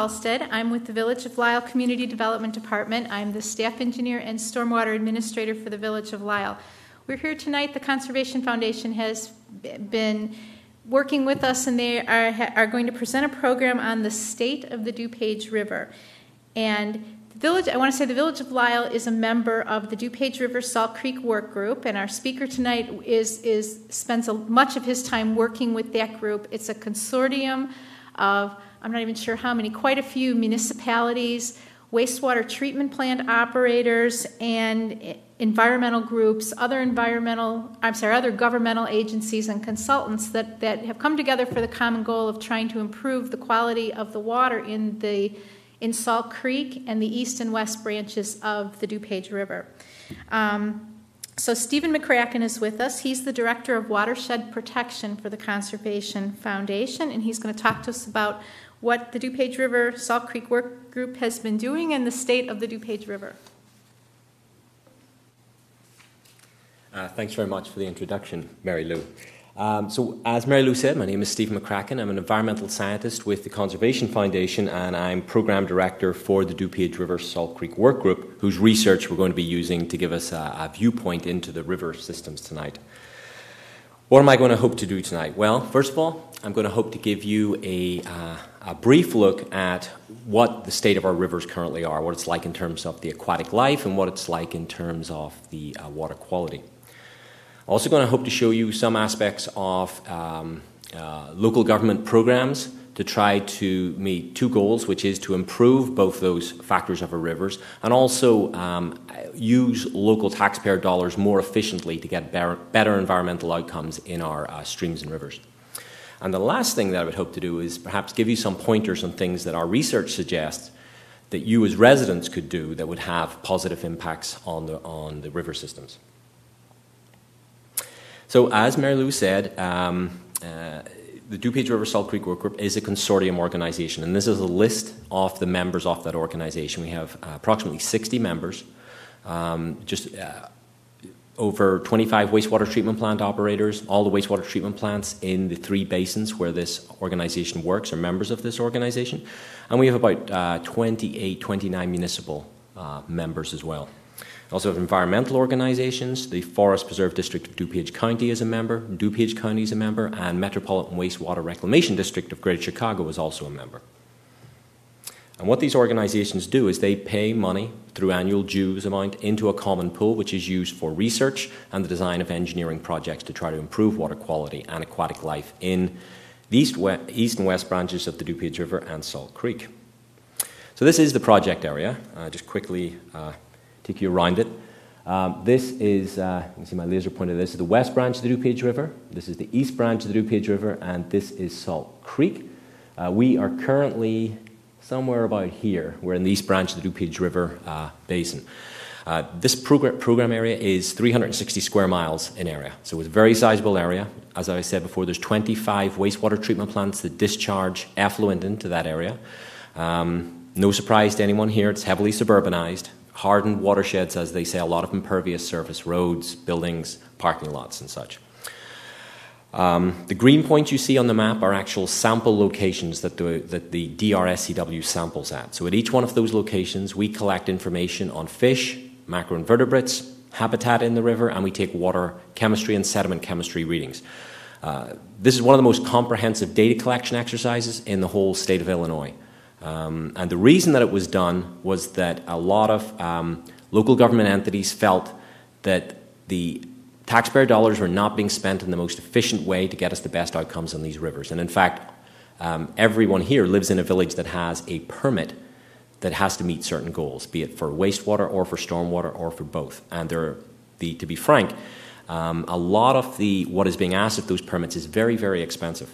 Kalstead. I'm with the Village of Lisle Community Development Department. I'm the staff engineer and stormwater administrator for the Village of Lisle. We're here tonight. The Conservation Foundation has been working with us, and they are, are going to present a program on the state of the DuPage River. And the village, I want to say the Village of Lisle is a member of the DuPage River Salt Creek Work Group, and our speaker tonight is, is spends a, much of his time working with that group. It's a consortium of, I'm not even sure how many, quite a few municipalities, wastewater treatment plant operators, and environmental groups, other environmental, I'm sorry, other governmental agencies and consultants that, that have come together for the common goal of trying to improve the quality of the water in the in Salt Creek and the east and west branches of the DuPage River. Um, so Stephen McCracken is with us. He's the director of watershed protection for the Conservation Foundation, and he's going to talk to us about what the DuPage River Salt Creek Work Group has been doing and the state of the DuPage River. Uh, thanks very much for the introduction, Mary Lou. Um, so, as Mary Lou said, my name is Stephen McCracken. I'm an environmental scientist with the Conservation Foundation, and I'm program director for the DuPage River Salt Creek Work Group, whose research we're going to be using to give us a, a viewpoint into the river systems tonight. What am I going to hope to do tonight? Well, first of all, I'm going to hope to give you a, uh, a brief look at what the state of our rivers currently are, what it's like in terms of the aquatic life, and what it's like in terms of the uh, water quality. Also, going to hope to show you some aspects of um, uh, local government programs to try to meet two goals, which is to improve both those factors of our rivers and also um, use local taxpayer dollars more efficiently to get better, better environmental outcomes in our uh, streams and rivers. And the last thing that I would hope to do is perhaps give you some pointers on things that our research suggests that you as residents could do that would have positive impacts on the, on the river systems. So, as Mary Lou said, um, uh, the DuPage River Salt Creek Work Group is a consortium organization, and this is a list of the members of that organization. We have uh, approximately 60 members, um, just uh, over 25 wastewater treatment plant operators. All the wastewater treatment plants in the three basins where this organization works are members of this organization, and we have about uh, 28, 29 municipal uh, members as well also have environmental organisations. The Forest Preserve District of DuPage County is a member, DuPage County is a member, and Metropolitan Wastewater Reclamation District of Greater Chicago is also a member. And what these organisations do is they pay money through annual dues amount into a common pool, which is used for research and the design of engineering projects to try to improve water quality and aquatic life in the east, east and west branches of the DuPage River and Salt Creek. So this is the project area. Uh, just quickly uh, take you around it. Um, this is, uh, you can see my laser pointer, this is the west branch of the DuPage River, this is the east branch of the DuPage River, and this is Salt Creek. Uh, we are currently somewhere about here. We're in the east branch of the DuPage River uh, basin. Uh, this progr- program area is 360 square miles in area, so it's a very sizable area. As I said before, there's 25 wastewater treatment plants that discharge effluent into that area. Um, no surprise to anyone here, it's heavily suburbanized hardened watersheds, as they say, a lot of impervious surface, roads, buildings, parking lots, and such. Um, the green points you see on the map are actual sample locations that the, that the DRSCW samples at. So at each one of those locations, we collect information on fish, macroinvertebrates, habitat in the river, and we take water chemistry and sediment chemistry readings. Uh, this is one of the most comprehensive data collection exercises in the whole state of Illinois. Um, and the reason that it was done was that a lot of um, local government entities felt that the taxpayer dollars were not being spent in the most efficient way to get us the best outcomes on these rivers. And in fact, um, everyone here lives in a village that has a permit that has to meet certain goals, be it for wastewater or for stormwater or for both. And there, the, to be frank, um, a lot of the what is being asked of those permits is very, very expensive.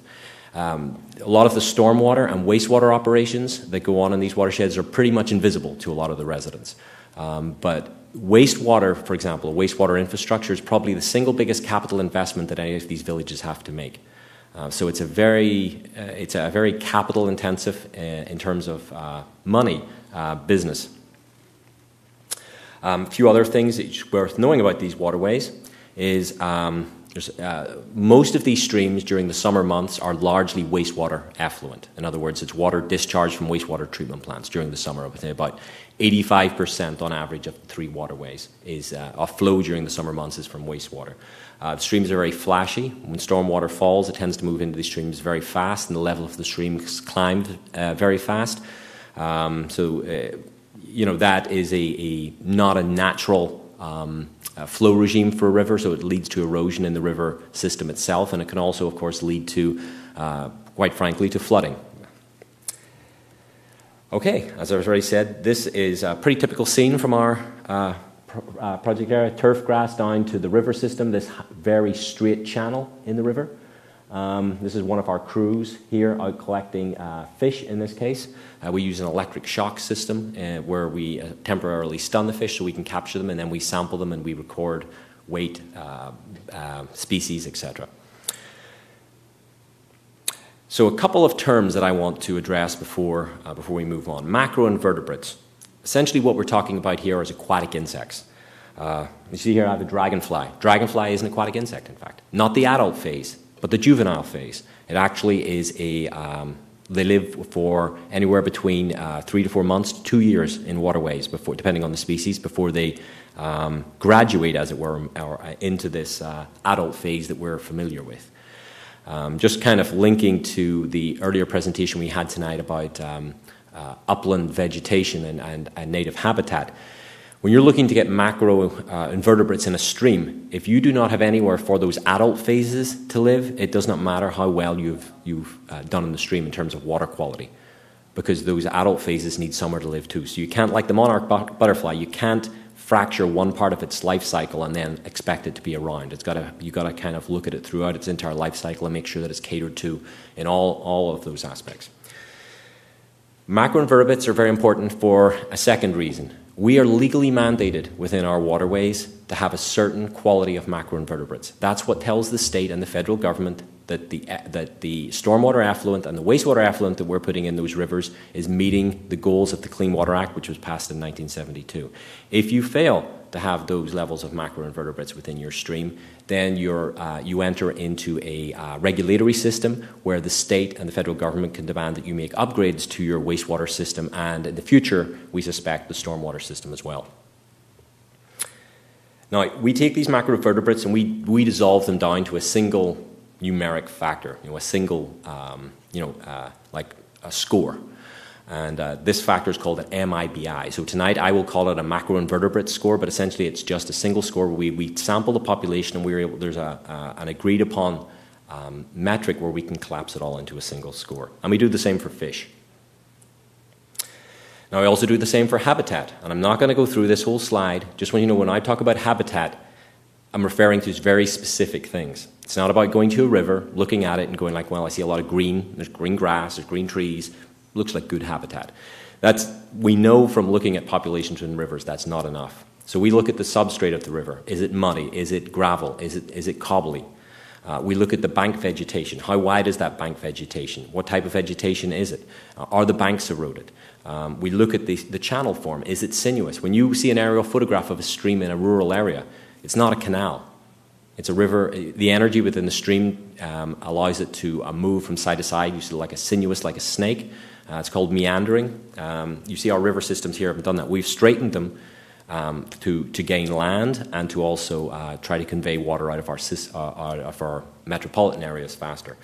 Um, a lot of the stormwater and wastewater operations that go on in these watersheds are pretty much invisible to a lot of the residents. Um, but wastewater, for example, wastewater infrastructure is probably the single biggest capital investment that any of these villages have to make. Uh, so it's a very, uh, it's a very capital intensive uh, in terms of uh, money uh, business. Um, a few other things worth knowing about these waterways is um, uh, most of these streams during the summer months are largely wastewater effluent. In other words, it's water discharged from wastewater treatment plants during the summer. About 85% on average of the three waterways is uh, flow during the summer months is from wastewater. Uh, streams are very flashy. When stormwater falls, it tends to move into the streams very fast, and the level of the streams climbs uh, very fast. Um, so, uh, you know, that is a, a not a natural um, uh, flow regime for a river, so it leads to erosion in the river system itself, and it can also, of course, lead to, uh, quite frankly, to flooding. Okay, as I've already said, this is a pretty typical scene from our uh, pro- uh, project area turf grass down to the river system, this very straight channel in the river. Um, this is one of our crews here out collecting uh, fish in this case. Uh, we use an electric shock system uh, where we uh, temporarily stun the fish so we can capture them and then we sample them and we record weight, species, etc. So, a couple of terms that I want to address before, before we move on. Macroinvertebrates. Essentially, what we're talking about here is aquatic insects. you see here I have a dragonfly. Dragonfly is an aquatic insect, in fact, not the adult phase but the juvenile phase, it actually is a, um, they live for anywhere between uh, three to four months to two years in waterways, before, depending on the species, before they um, graduate, as it were, or, uh, into this uh, adult phase that we're familiar with. Um, just kind of linking to the earlier presentation we had tonight about um, uh, upland vegetation and, and, and native habitat. When you're looking to get macro uh, invertebrates in a stream, if you do not have anywhere for those adult phases to live, it does not matter how well you've, you've uh, done in the stream in terms of water quality, because those adult phases need somewhere to live too. So you can't, like the monarch butterfly, you can't fracture one part of its life cycle and then expect it to be around. It's got to, you've got to kind of look at it throughout its entire life cycle and make sure that it's catered to in all, all of those aspects. Macroinvertebrates are very important for a second reason. We are legally mandated within our waterways to have a certain quality of macroinvertebrates. That's what tells the state and the federal government that the, that the stormwater effluent and the wastewater effluent that we're putting in those rivers is meeting the goals of the Clean Water Act, which was passed in 1972. If you fail to have those levels of macroinvertebrates within your stream, then uh, you enter into a uh, regulatory system where the state and the federal government can demand that you make upgrades to your wastewater system and in the future, we suspect, the stormwater system as well. Now, we take these macroinvertebrates and we, we dissolve them down to a single numeric factor, you know, a single, um, you know, uh, like a score. And uh, this factor is called an MIBI. So tonight I will call it a macroinvertebrate score, but essentially it's just a single score where we, we sample the population and we're able, there's a, uh, an agreed upon um, metric where we can collapse it all into a single score. And we do the same for fish. Now, I also do the same for habitat. And I'm not going to go through this whole slide. Just want you to know when I talk about habitat, I'm referring to very specific things. It's not about going to a river, looking at it, and going like, well, I see a lot of green. There's green grass, there's green trees, looks like good habitat. That's, we know from looking at populations in rivers that's not enough. So we look at the substrate of the river. Is it muddy? Is it gravel? Is it, is it cobbly? Uh, we look at the bank vegetation. How wide is that bank vegetation? What type of vegetation is it? Uh, are the banks eroded? Um, we look at the, the channel form. Is it sinuous? When you see an aerial photograph of a stream in a rural area, it's not a canal. It's a river. The energy within the stream um, allows it to uh, move from side to side, usually like a sinuous, like a snake. Uh, it's called meandering. Um, you see, our river systems here have done that. We've straightened them um, to, to gain land and to also uh, try to convey water out of our, uh, out of our metropolitan areas faster.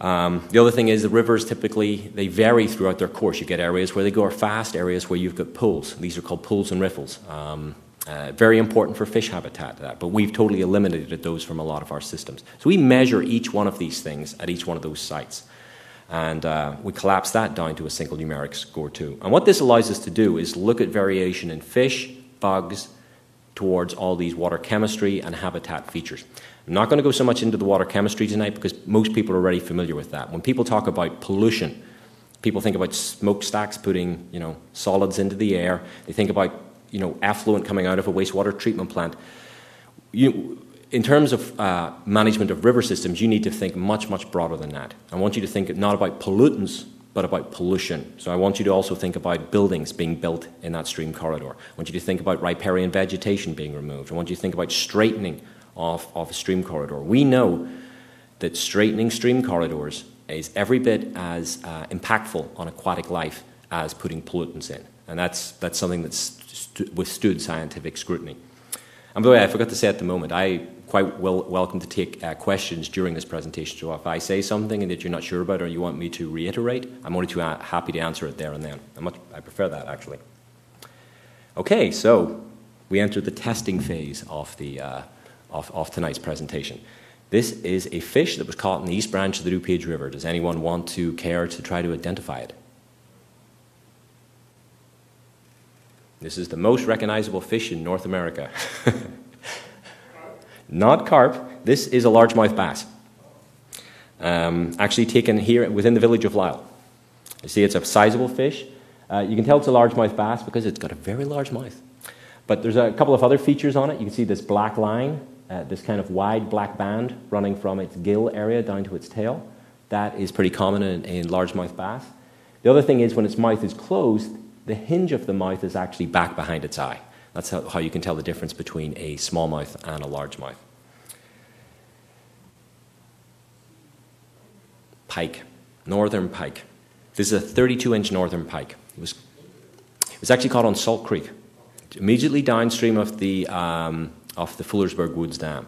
Um, the other thing is the rivers typically they vary throughout their course. You get areas where they go fast, areas where you've got pools. These are called pools and riffles. Um, uh, very important for fish habitat, that, but we've totally eliminated those from a lot of our systems. So we measure each one of these things at each one of those sites and uh, we collapse that down to a single numeric score too. And what this allows us to do is look at variation in fish, bugs, towards all these water chemistry and habitat features. I'm not going to go so much into the water chemistry tonight because most people are already familiar with that. When people talk about pollution, people think about smokestacks putting you know, solids into the air. They think about you know, effluent coming out of a wastewater treatment plant. You, in terms of uh, management of river systems, you need to think much, much broader than that. I want you to think not about pollutants, but about pollution. So I want you to also think about buildings being built in that stream corridor. I want you to think about riparian vegetation being removed. I want you to think about straightening of, of a stream corridor. We know that straightening stream corridors is every bit as uh, impactful on aquatic life as putting pollutants in. And that's, that's something that's st- withstood scientific scrutiny. And by the way, I forgot to say at the moment, I quite well, welcome to take uh, questions during this presentation. So if I say something that you're not sure about or you want me to reiterate, I'm only too uh, happy to answer it there and then. I, much, I prefer that, actually. Okay, so we enter the testing phase of, the, uh, of, of tonight's presentation. This is a fish that was caught in the east branch of the DuPage River. Does anyone want to care to try to identify it? This is the most recognizable fish in North America. Not carp. This is a largemouth bass. Um, actually taken here within the village of Lisle. You see, it's a sizable fish. Uh, you can tell it's a largemouth bass because it's got a very large mouth. But there's a couple of other features on it. You can see this black line, uh, this kind of wide black band running from its gill area down to its tail. That is pretty common in, in largemouth bass. The other thing is when its mouth is closed, the hinge of the mouth is actually back behind its eye. That's how, how you can tell the difference between a smallmouth and a largemouth. Pike, northern pike. This is a 32 inch northern pike. It was, it was actually caught on Salt Creek, immediately downstream of the, um, of the Fullersburg Woods Dam.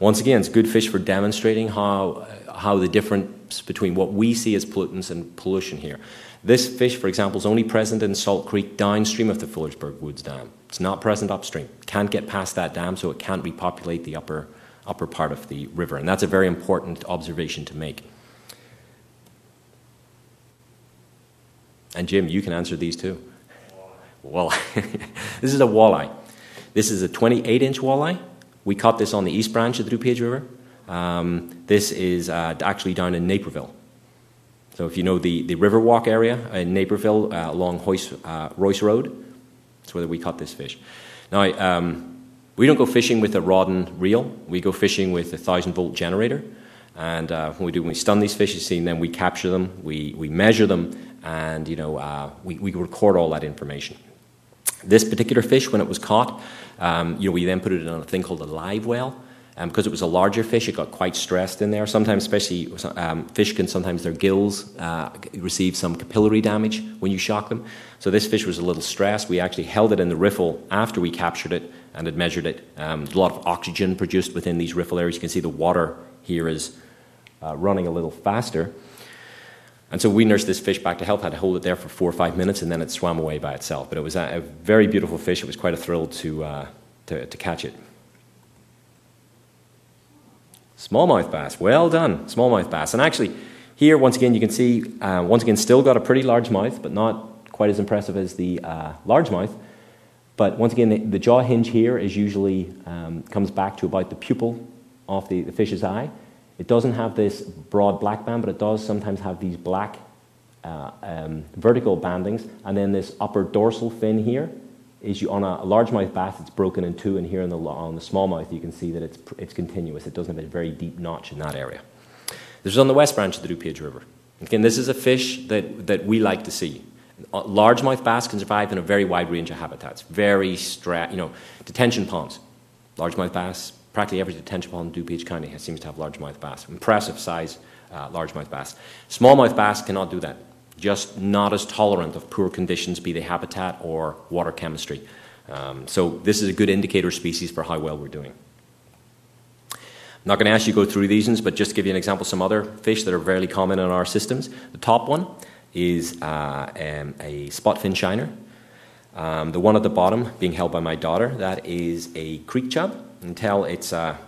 Once again, it's good fish for demonstrating how, how the difference between what we see as pollutants and pollution here. This fish, for example, is only present in Salt Creek downstream of the Fullersburg Woods Dam. It's not present upstream. Can't get past that dam, so it can't repopulate the upper, upper part of the river. And that's a very important observation to make. And Jim, you can answer these too. Walleye. this is a walleye. This is a 28 inch walleye. We caught this on the east branch of the DuPage River. Um, this is uh, actually down in Naperville. So if you know the, the Riverwalk area in Naperville uh, along uh, Royce Road, that's where we caught this fish. Now, um, we don't go fishing with a rod and reel. We go fishing with a 1,000 volt generator. And uh, when we do, when we stun these fish, you see, then we capture them, we, we measure them, and you know, uh, we, we record all that information. This particular fish, when it was caught, um, you know, we then put it in a thing called a live well. And because it was a larger fish, it got quite stressed in there. Sometimes, especially um, fish can sometimes their gills uh, receive some capillary damage when you shock them. So this fish was a little stressed. We actually held it in the riffle after we captured it and had measured it. Um, a lot of oxygen produced within these riffle areas. You can see the water here is uh, running a little faster. And so we nursed this fish back to health, had to hold it there for four or five minutes, and then it swam away by itself. But it was a, a very beautiful fish. It was quite a thrill to, uh, to, to catch it. Smallmouth bass, well done, smallmouth bass. And actually, here, once again, you can see, uh, once again, still got a pretty large mouth, but not quite as impressive as the uh, largemouth. But once again, the, the, jaw hinge here is usually um, comes back to about the pupil of the, the fish's eye. It doesn't have this broad black band, but it does sometimes have these black uh, um, vertical bandings. And then this upper dorsal fin here is you, on a, a largemouth bass, it's broken in two, and here on the, on the smallmouth, you can see that it's, it's continuous. It doesn't have a very deep notch in that area. This is on the west branch of the DuPage River. Again, this is a fish that, that we like to see. Largemouth bass can survive in a very wide range of habitats, very you know, detention ponds. Largemouth bass, practically every detention pond in DuPage County seems to have largemouth bass. Impressive size uh, largemouth bass. Smallmouth bass cannot do that. Just not as tolerant of poor conditions, be they habitat or water chemistry. Um, so this is a good indicator species for how well we're doing. I'm not going to ask you to go through these ones, but just to give you an example, some other fish that are very common in our systems. The top one is uh, um, a spotfin shiner. Um, the one at the bottom, being held by my daughter, that is a creek chub. And tell it's a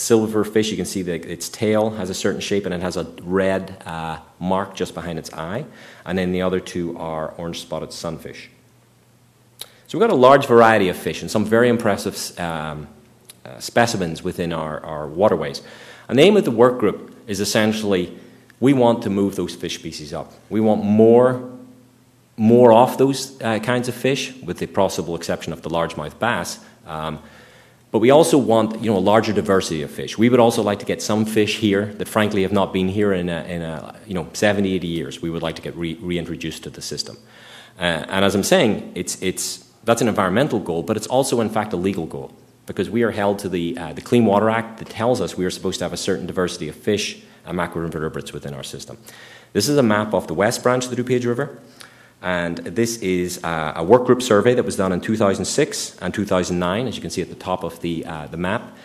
silver fish. You can see that its tail has a certain shape and it has a red uh, mark just behind its eye. And then the other two are orange spotted sunfish. So we've got a large variety of fish and some very impressive um, uh, specimens within our, our waterways. And the aim of the work group is essentially we want to move those fish species up. We want more, more of those uh, kinds of fish, with the possible exception of the largemouth bass. Um, But we also want you know, a larger diversity of fish. We would also like to get some fish here that frankly have not been here in, a, in a, you know, 70, 80 years. We would like to get re- reintroduced to the system. Uh, and as I'm saying, it's, it's, that's an environmental goal, but it's also, in fact, a legal goal because we are held to the, uh, the Clean Water Act that tells us we are supposed to have a certain diversity of fish and macroinvertebrates within our system. This is a map of the west branch of the DuPage River. And this is uh, a work group survey that was done in 2006 and 2009, as you can see at the top of the, uh, the map.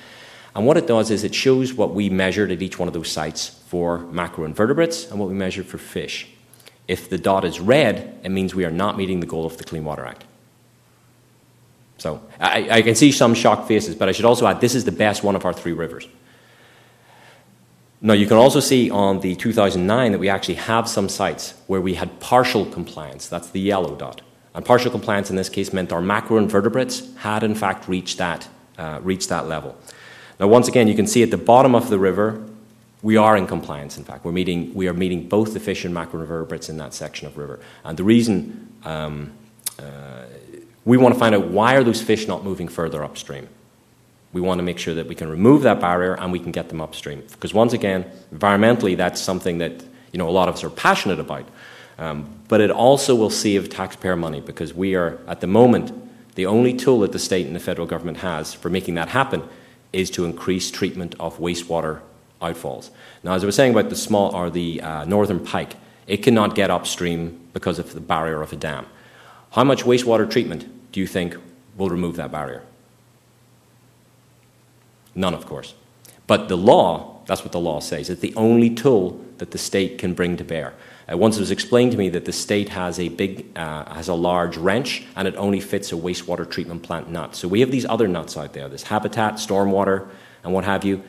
And what it does is it shows what we measured at each one of those sites for macroinvertebrates and what we measured for fish. If the dot is red, it means we are not meeting the goal of the Clean Water Act. So I, I can see some shocked faces, but I should also add this is the best one of our three rivers. Now, you can also see on the 2009 that we actually have some sites where we had partial compliance. That's the yellow dot. And partial compliance in this case meant our macroinvertebrates had in fact reached that, uh, reached that level. Now, once again, you can see at the bottom of the river, we are in compliance, in fact. We're meeting, we are meeting both the fish and macroinvertebrates in that section of river. And the reason um, uh, we want to find out why are those fish not moving further upstream? We want to make sure that we can remove that barrier and we can get them upstream. Because once again, environmentally, that's something that you know, a lot of us are passionate about. Um, but it also will save taxpayer money because we are, at the moment, the only tool that the state and the federal government has for making that happen is to increase treatment of wastewater outfalls. Now, as I was saying about the small or the uh, northern pike, it cannot get upstream because of the barrier of a dam. How much wastewater treatment do you think will remove that barrier? None, of course. But the law, that's what the law says, it's the only tool that the state can bring to bear. Uh, once it was explained to me that the state has a big, uh, has a large wrench, and it only fits a wastewater treatment plant nut. So we have these other nuts out there, this habitat, stormwater, and what have you.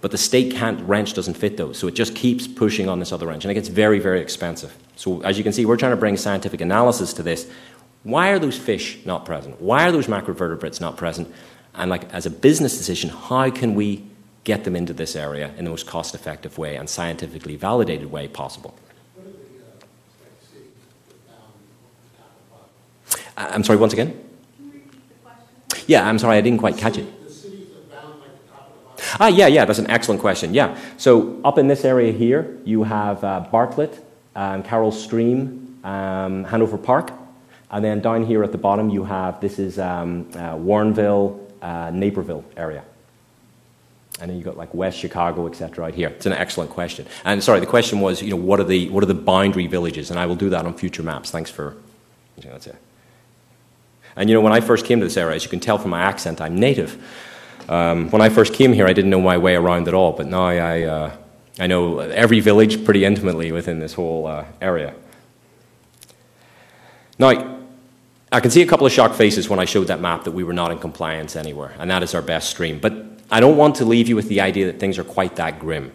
But the state can't wrench doesn't fit those, so it just keeps pushing on this other wrench, and it gets very, very expensive. So as you can see, we're trying to bring scientific analysis to this. Why are those fish not present? Why are those macrovertebrates not present? And like as a business decision, how can we get them into this area in the most cost-effective way and scientifically validated way possible? Uh, I'm sorry, once again? Yeah, I'm sorry, I didn't quite catch it. Ah, yeah, yeah, that's an excellent question. Yeah. So, up in this area here, you have uh, Bartlett, um, Carol Stream, um, Hanover Park. And then down here at the bottom, you have this is um, uh, Warrenville, uh, Naperville area. And then you've got like West Chicago, etc. right here. It's an excellent question. And sorry, the question was, you know, what are the, what are the boundary villages? And I will do that on future maps. Thanks for, you know, that's it. And you know, when I first came to this area, as you can tell from my accent, I'm native. Um, when I first came here, I didn't know my way around at all, but now I, uh, I know every village pretty intimately within this whole uh, area. Now, I can see a couple of shocked faces when I showed that map that we were not in compliance anywhere, and that is our best stream. But I don't want to leave you with the idea that things are quite that grim.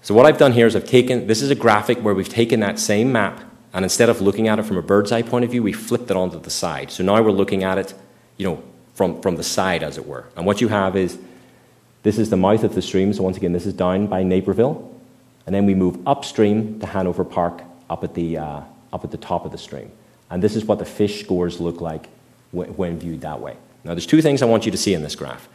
So what I've done here is I've taken, this is a graphic where we've taken that same map, and instead of looking at it from a bird's eye point of view, we flipped it onto the side. So now we're looking at it, you know, from, from the side, as it were. And what you have is, this is the mouth of the stream, so once again, this is down by Naperville, and then we move upstream to Hanover Park, up at the, uh, up at the top of the stream. And this is what the fish scores look like when viewed that way. Now, there's two things I want you to see in this graph.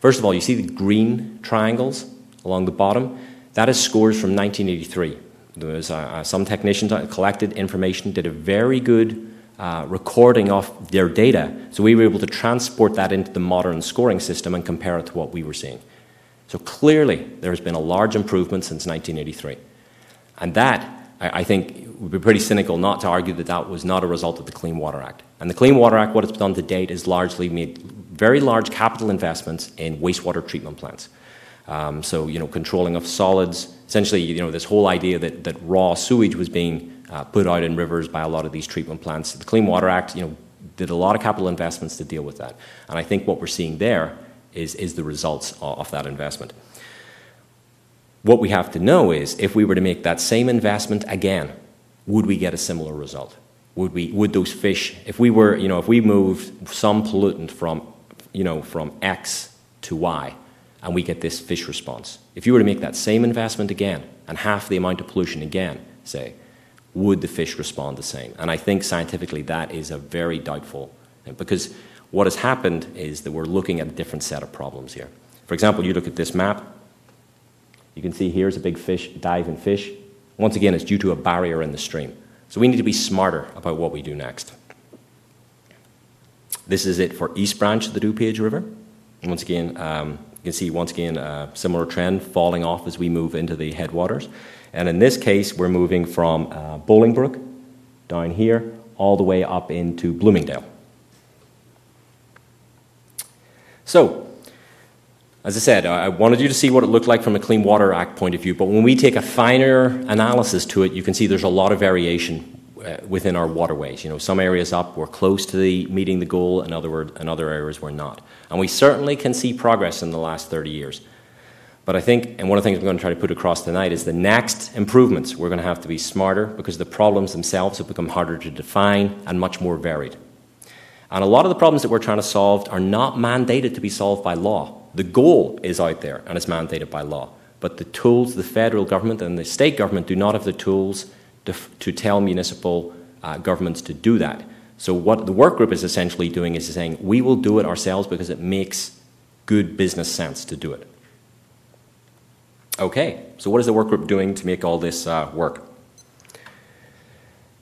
First of all, you see the green triangles along the bottom? That is scores from 1983. There was uh, uh, some technicians collected information, did a very good uh, recording of their data, so we were able to transport that into the modern scoring system and compare it to what we were seeing. So clearly, there has been a large improvement since 1983. And that, I, I think, it would be pretty cynical not to argue that that was not a result of the Clean Water Act. And the Clean Water Act, what it's done to date, is largely made very large capital investments in wastewater treatment plants. Um, so, you know, controlling of solids, essentially, you know, this whole idea that, that raw sewage was being uh, put out in rivers by a lot of these treatment plants. The Clean Water Act, you know, did a lot of capital investments to deal with that. And I think what we're seeing there is, is the results of, of that investment. What we have to know is if we were to make that same investment again, would we get a similar result? Would, we, would those fish, if we were, you know, if we moved some pollutant from, you know, from X to Y, and we get this fish response, if you were to make that same investment again and half the amount of pollution again, say, would the fish respond the same? And I think scientifically that is a very doubtful, thing because What has happened is that we're looking at a different set of problems here. For example, you look at this map, you can see here's a big fish, diving fish. Once again, it's due to a barrier in the stream. So we need to be smarter about what we do next. This is it for East Branch of the DuPage River. Once again, um, you can see once again a similar trend falling off as we move into the headwaters. And in this case, we're moving from uh, Bolingbrook down here all the way up into Bloomingdale. So, as I said, I wanted you to see what it looked like from a Clean Water Act point of view, but when we take a finer analysis to it, you can see there's a lot of variation uh, within our waterways. You know, some areas up we're close to the, meeting the goal, in other words, in other areas we're not. And we certainly can see progress in the last 30 years. But I think, and one of the things I'm going to try to put across tonight is the next improvements, we're going to have to be smarter because the problems themselves have become harder to define and much more varied. And a lot of the problems that we're trying to solve are not mandated to be solved by law. The goal is out there and it's mandated by law. But the tools, the federal government and the state government do not have the tools to, to tell municipal uh, governments to do that. So, what the work group is essentially doing is saying, we will do it ourselves because it makes good business sense to do it. Okay, so what is the work group doing to make all this uh, work?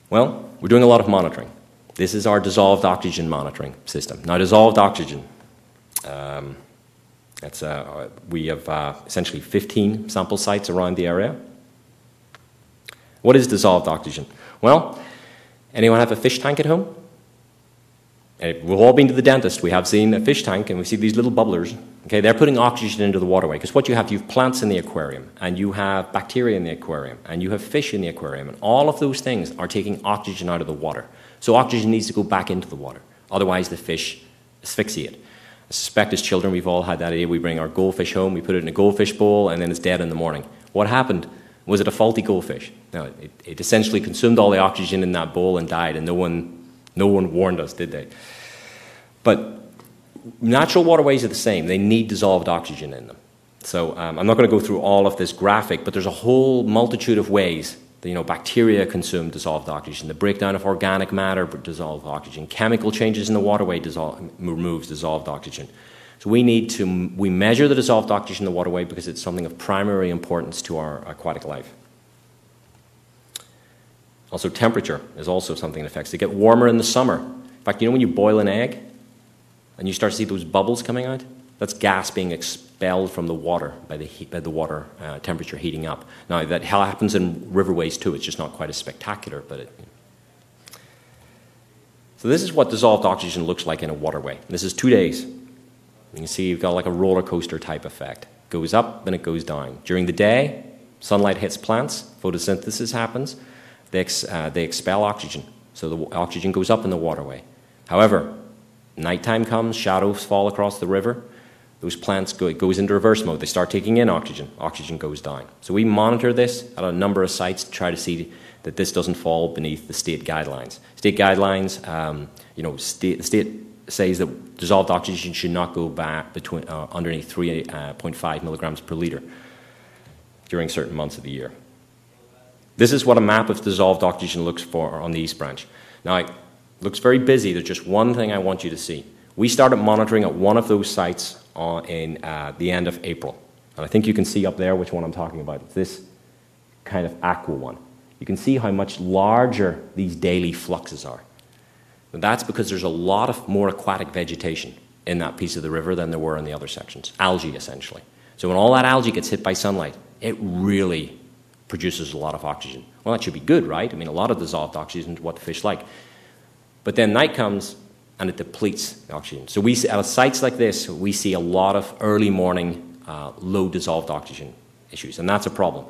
Well, we're doing a lot of monitoring. This is our dissolved oxygen monitoring system. Now, dissolved oxygen, um, that's, uh, we have uh, essentially 15 sample sites around the area. What is dissolved oxygen? Well, anyone have a fish tank at home? We've all been to the dentist. We have seen a fish tank and we see these little bubblers. Okay, they're putting oxygen into the waterway because what you have, you have plants in the aquarium and you have bacteria in the aquarium and you have fish in the aquarium and all of those things are taking oxygen out of the water. So oxygen needs to go back into the water. Otherwise, the fish asphyxiate. Suspect as children we've all had that idea. We bring our goldfish home, we put it in a goldfish bowl, and then it's dead in the morning. What happened? Was it a faulty goldfish? No, it, it essentially consumed all the oxygen in that bowl and died, and no one no one warned us, did they? But natural waterways are the same. They need dissolved oxygen in them. So um, I'm not going to go through all of this graphic, but there's a whole multitude of ways that you know, bacteria consume dissolved oxygen. The breakdown of organic matter dissolves oxygen. Chemical changes in the waterway dissolve, removes dissolved oxygen. So we need to we measure the dissolved oxygen in the waterway because it's something of primary importance to our aquatic life. Also, temperature is also something that affects. They get warmer in the summer. In fact, you know when you boil an egg and you start to see those bubbles coming out? That's gas being expelled from the water by the, heat, by the water uh, temperature heating up. Now, that happens in riverways too. It's just not quite as spectacular, but it. So, this is what dissolved oxygen looks like in a waterway. This is two days. You can see you've got like a roller coaster type effect. It goes up, then it goes down. During the day, sunlight hits plants, photosynthesis happens they, ex, uh, they expel oxygen. So the oxygen goes up in the waterway. However, nighttime comes, shadows fall across the river. Those plants go, it goes into reverse mode. They start taking in oxygen. Oxygen goes down. So we monitor this at a number of sites to try to see that this doesn't fall beneath the state guidelines. State guidelines, um, you know, state, the state says that dissolved oxygen should not go back between uh, underneath 3.5 uh, milligrams per liter during certain months of the year. This is what a map of dissolved oxygen looks for on the East Branch. Now, it looks very busy. There's just one thing I want you to see. We started monitoring at one of those sites on, in uh, the end of April. And I think you can see up there which one I'm talking about. It's this kind of aqua one. You can see how much larger these daily fluxes are. And that's because there's a lot of more aquatic vegetation in that piece of the river than there were in the other sections. Algae, essentially. So when all that algae gets hit by sunlight, it really produces a lot of oxygen. Well, that should be good, right? I mean, a lot of dissolved oxygen is what the fish like. But then night comes and it depletes oxygen. So we at sites like this, we see a lot of early morning uh, low dissolved oxygen issues, and that's a problem.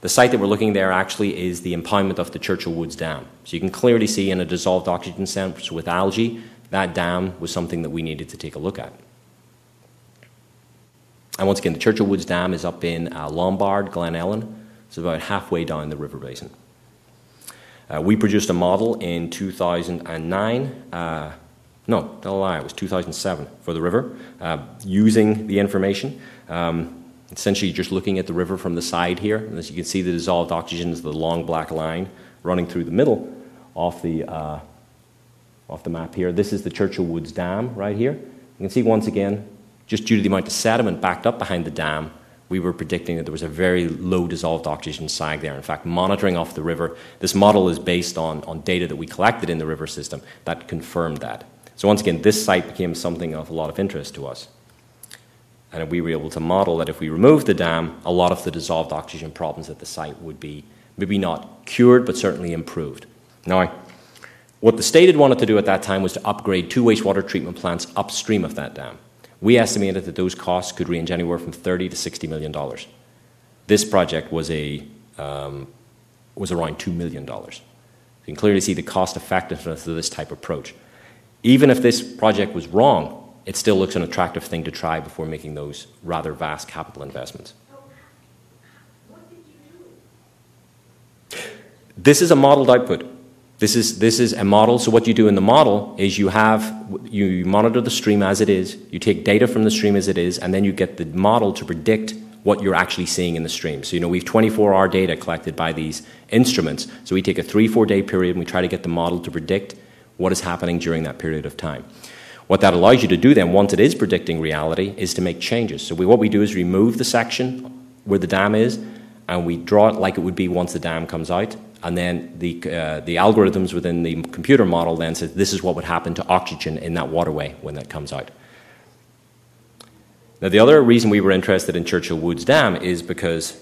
The site that we're looking there actually is the impoundment of the Churchill Woods Dam. So you can clearly see in a dissolved oxygen sense with algae, that dam was something that we needed to take a look at. And once again, the Churchill Woods Dam is up in uh, Lombard, Glen Ellyn. It's about halfway down the river basin. Uh, we produced a model in 2009. Uh, no, don't lie, it was 2007 for the river, uh, using the information. Um, essentially, just looking at the river from the side here. And as you can see, the dissolved oxygen is the long black line running through the middle of the, uh, off the map here. This is the Churchill Woods Dam right here. You can see once again, just due to the amount of sediment backed up behind the dam, we were predicting that there was a very low dissolved oxygen sag there. In fact, monitoring off the river, this model is based on, on data that we collected in the river system that confirmed that. So, once again, this site became something of a lot of interest to us. And we were able to model that if we removed the dam, a lot of the dissolved oxygen problems at the site would be maybe not cured, but certainly improved. Now, what the state had wanted to do at that time was to upgrade two wastewater treatment plants upstream of that dam. We estimated that those costs could range anywhere from 30 to 60 million dollars. This project was a um, was around two million dollars. You can clearly see the cost effectiveness of this type of approach. Even if this project was wrong, it still looks an attractive thing to try before making those rather vast capital investments. This is a modeled output. This is, this is a model. So what you do in the model is you have you monitor the stream as it is, you take data from the stream as it is, and then you get the model to predict what you're actually seeing in the stream. So you know we've 24-hour data collected by these instruments. So we take a three, four-day period and we try to get the model to predict what is happening during that period of time. What that allows you to do then, once it is predicting reality, is to make changes. So we, what we do is remove the section where the dam is, and we draw it like it would be once the dam comes out, and then the, uh, the algorithms within the computer model then says this is what would happen to oxygen in that waterway when that comes out. Now, the other reason we were interested in Churchill Woods Dam is because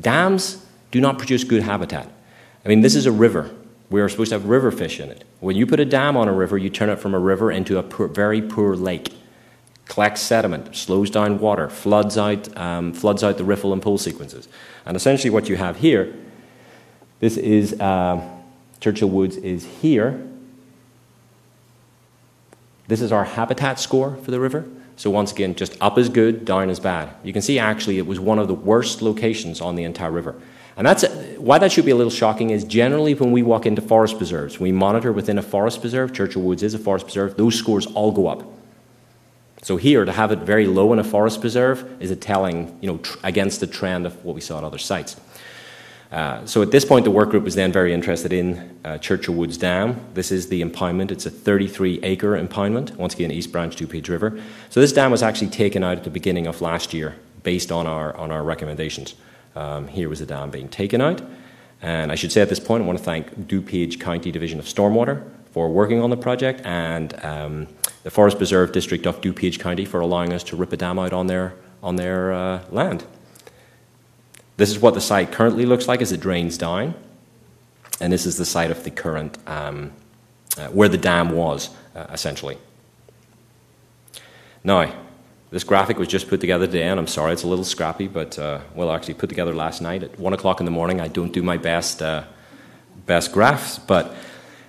dams do not produce good habitat. I mean, this is a river. We are supposed to have river fish in it. When you put a dam on a river, you turn it from a river into a poor, very poor lake. Collects sediment, slows down water, floods out, um, floods out the riffle and pool sequences. And essentially, what you have here this is uh, Churchill Woods is here. This is our habitat score for the river. So once again, just up is good, down is bad. You can see actually it was one of the worst locations on the entire river. And that's why that should be a little shocking is generally when we walk into forest preserves, we monitor within a forest preserve, Churchill Woods is a forest preserve, those scores all go up. So here, to have it very low in a forest preserve is a telling, you know, tr- against the trend of what we saw at other sites. Uh, so at this point, the work group was then very interested in uh, Churchill Woods Dam. This is the impoundment. It's a 33 acre impoundment, once again, East Branch DuPage River. So this dam was actually taken out at the beginning of last year based on our, on our recommendations. Um, here was the dam being taken out. And I should say at this point, I want to thank DuPage County Division of Stormwater for working on the project and um, the Forest Preserve District of DuPage County for allowing us to rip a dam out on their, on their uh, land. This is what the site currently looks like as it drains down. And this is the site of the current, um, uh, where the dam was, uh, essentially. Now, this graphic was just put together today, and I'm sorry it's a little scrappy, but uh, well, actually put together last night at one o'clock in the morning. I don't do my best, uh, best graphs, but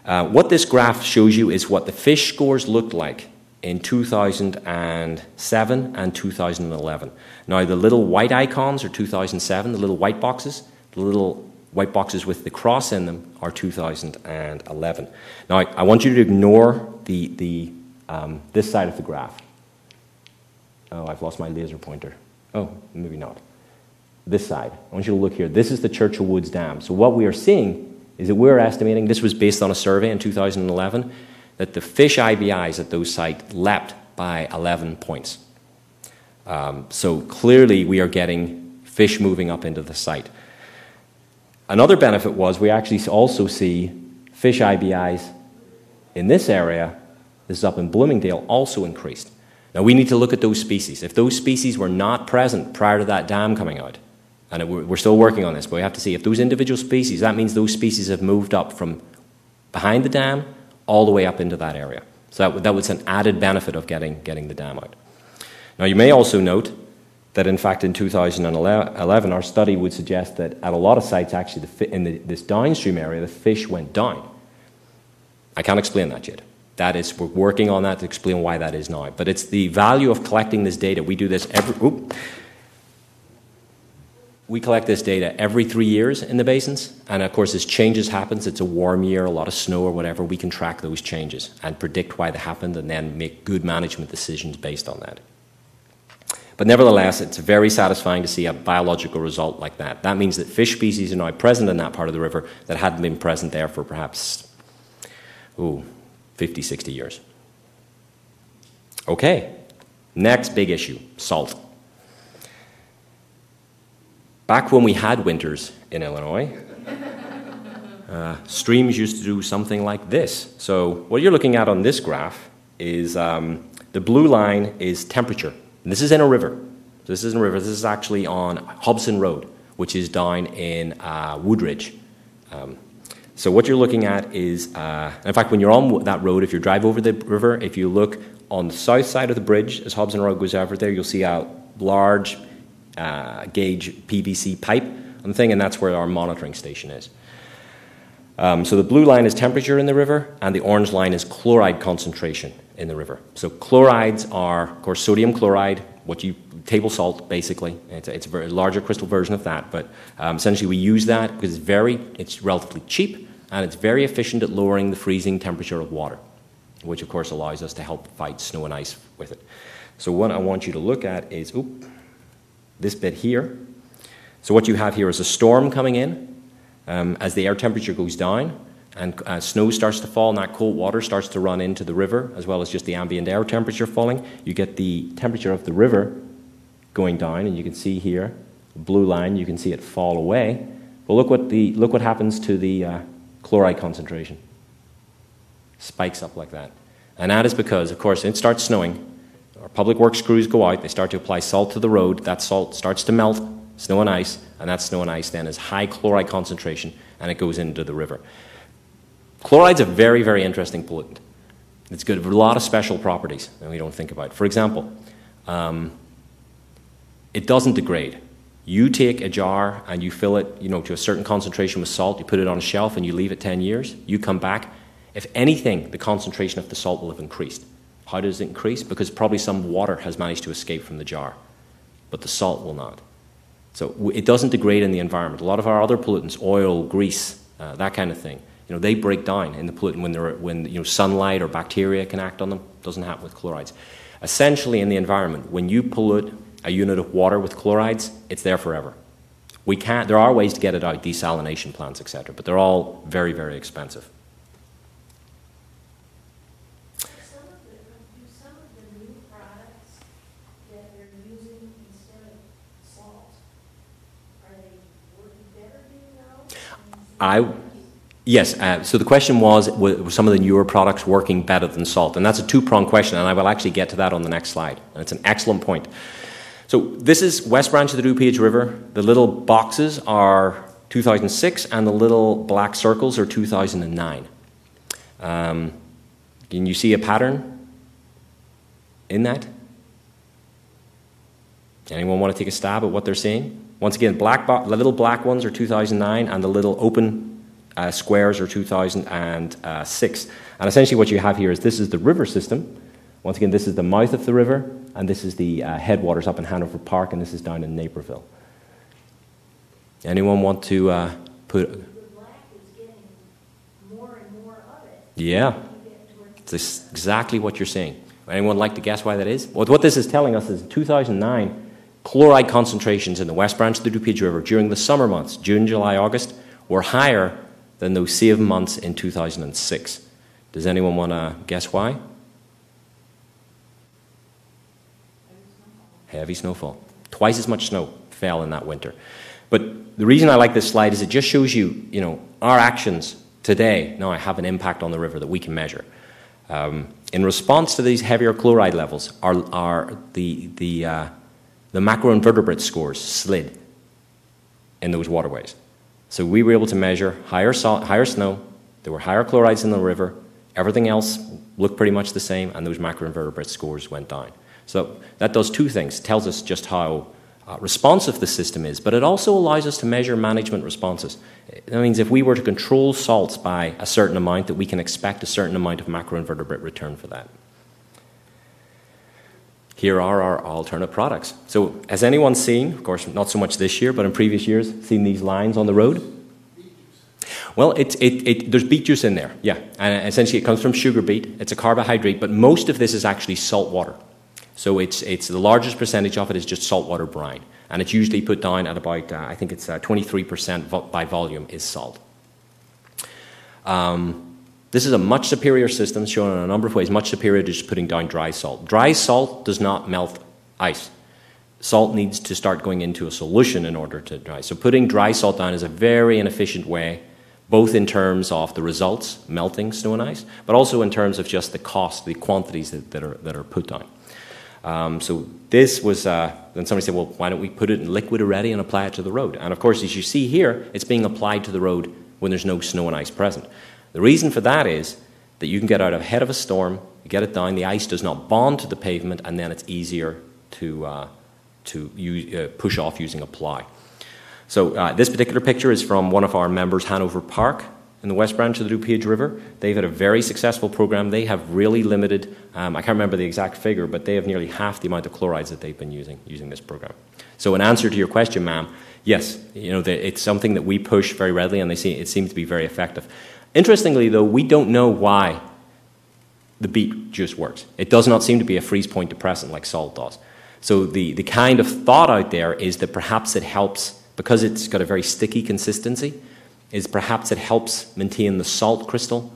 uh, what this graph shows you is what the fish scores looked like in 2007 and 2011. Now, the little white icons are 2007, the little white boxes, the little white boxes with the cross in them are 2011. Now, I, I want you to ignore the, the, um, this side of the graph. Oh, I've lost my laser pointer. Oh, maybe not. This side. I want you to look here. This is the Churchill Woods Dam. So, what we are seeing is that we're estimating, this was based on a survey in 2011, that the fish IBIs at those sites leapt by 11 points. Um, so clearly, we are getting fish moving up into the site. Another benefit was we actually also see fish IBIs in this area, this is up in Bloomingdale, also increased. Now we need to look at those species. If those species were not present prior to that dam coming out, and we're still working on this, but we have to see if those individual species, that means those species have moved up from behind the dam all the way up into that area. So that, that was an added benefit of getting, getting the dam out. Now, you may also note that, in fact, in 2011, our study would suggest that at a lot of sites, actually, the, in the, this downstream area, the fish went down. I can't explain that yet. That is, we're working on that to explain why that is now. But it's the value of collecting this data. We do this every. we collect this data every three years in the basins, and of course, as changes happens, it's a warm year, a lot of snow or whatever, we can track those changes and predict why they happened, and then make good management decisions based on that. But nevertheless, it's very satisfying to see a biological result like that. That means that fish species are now present in that part of the river that hadn't been present there for perhaps, ooh, 50, 60 years. Okay, next big issue salt. Back when we had winters in Illinois, uh, streams used to do something like this. So, what you're looking at on this graph is um, the blue line is temperature. And this is in a river. This isn't a river, this is actually on Hobson Road, which is down in uh, Woodridge. Um, so, what you're looking at is, uh, in fact, when you're on that road, if you drive over the river, if you look on the south side of the bridge as Hobson Road goes over there, you'll see a large uh, gauge PVC pipe on the thing, and that's where our monitoring station is. Um, so the blue line is temperature in the river, and the orange line is chloride concentration in the river. So chlorides are, of course, sodium chloride, what you table salt basically. It's a, it's a larger crystal version of that, but um, essentially we use that because it's very, it's relatively cheap, and it's very efficient at lowering the freezing temperature of water, which of course allows us to help fight snow and ice with it. So what I want you to look at is, oop, this bit here. So what you have here is a storm coming in um, as the air temperature goes down and uh, snow starts to fall and that cold water starts to run into the river, as well as just the ambient air temperature falling, you get the temperature of the river going down, and you can see here, blue line, you can see it fall away. But look what, the, look what happens to the uh, chloride concentration. Spikes up like that. And that is because, of course, it starts snowing. Our public works crews go out, they start to apply salt to the road, that salt starts to melt, snow and ice, and that snow and ice then is high chloride concentration and it goes into the river. Chloride's a very, very interesting pollutant. It's good for a lot of special properties that we don't think about. For example, um, it doesn't degrade. You take a jar and you fill it, you know, to a certain concentration with salt. You put it on a shelf and you leave it ten years. You come back. If anything, the concentration of the salt will have increased. How does it increase? Because probably some water has managed to escape from the jar, but the salt will not. So it doesn't degrade in the environment. A lot of our other pollutants, oil, grease, uh, that kind of thing, you know, they break down in the pollutant when, they're, when you know, sunlight or bacteria can act on them. Doesn't happen with chlorides. Essentially, in the environment, when you pollute a unit of water with chlorides, it's there forever. We can't, there are ways to get it out, desalination plants, etc., but they're all very, very expensive. Some of the some of the new products that are using instead of salt are they working better being now? I, yes, uh, so the question was were some of the newer products working better than salt? And that's a two pronged question, and I will actually get to that on the next slide. And it's an excellent point. So this is West Branch of the DuPage River. The little boxes are 2006, and the little black circles are 2009. Um, can you see a pattern in that? Anyone want to take a stab at what they're seeing? Once again, black bo- the little black ones are 2009, and the little open uh, squares are 2006. And essentially, what you have here is this is the river system. Once again, this is the mouth of the river, and this is the uh, headwaters up in Hanover Park, and this is down in Naperville. Anyone want to uh, put? Yeah, it's exactly what you're saying. Anyone like to guess why that is? Well, what this is telling us is in 2009 chloride concentrations in the West Branch of the DuPage River during the summer months, June, July, August, were higher than those same months in 2006. Does anyone want to guess why? Heavy snowfall. Twice as much snow fell in that winter. But the reason I like this slide is it just shows you, you know, our actions today now have an impact on the river that we can measure. Um, in response to these heavier chloride levels, are, are the, the uh, the macroinvertebrate scores slid in those waterways. So we were able to measure higher, salt, higher snow, there were higher chlorides in the river, everything else looked pretty much the same, and those macroinvertebrate scores went down. So that does two things. Tells us just how uh, responsive the system is, but it also allows us to measure management responses. That means if we were to control salts by a certain amount, that we can expect a certain amount of macroinvertebrate return for that here are our alternate products. So, has anyone seen, of course, not so much this year, but in previous years, seen these lines on the road? Well, it, it, it, there's beet juice in there, yeah. And essentially, it comes from sugar beet. It's a carbohydrate, but most of this is actually salt water. So, it's, it's the largest percentage of it is just saltwater brine. And it's usually put down at about, uh, I think it's uh, 23% vo- by volume is salt. Um, This is a much superior system, shown in a number of ways, much superior to just putting down dry salt. Dry salt does not melt ice. Salt needs to start going into a solution in order to dry. So putting dry salt down is a very inefficient way, both in terms of the results, melting snow and ice, but also in terms of just the cost, the quantities that, that, are, that are put down. Um, so this was, uh, then somebody said, well, why don't we put it in liquid already and apply it to the road? And of course, as you see here, it's being applied to the road when there's no snow and ice present. The reason for that is that you can get out ahead of a storm, you get it down, the ice does not bond to the pavement, and then it's easier to, uh, to use, uh, push off using a plough. So uh, this particular picture is from one of our members, Hanover Park, in the West Branch of the DuPage River. They've had a very successful program. They have really limited, um, I can't remember the exact figure, but they have nearly half the amount of chlorides that they've been using using this program. So, in answer to your question, ma'am, yes, you know, it's something that we push very readily and they see, it seems to be very effective. Interestingly, though, we don't know why the beet juice works. It does not seem to be a freeze point depressant like salt does. So, the, the kind of thought out there is that perhaps it helps because it's got a very sticky consistency is perhaps it helps maintain the salt crystal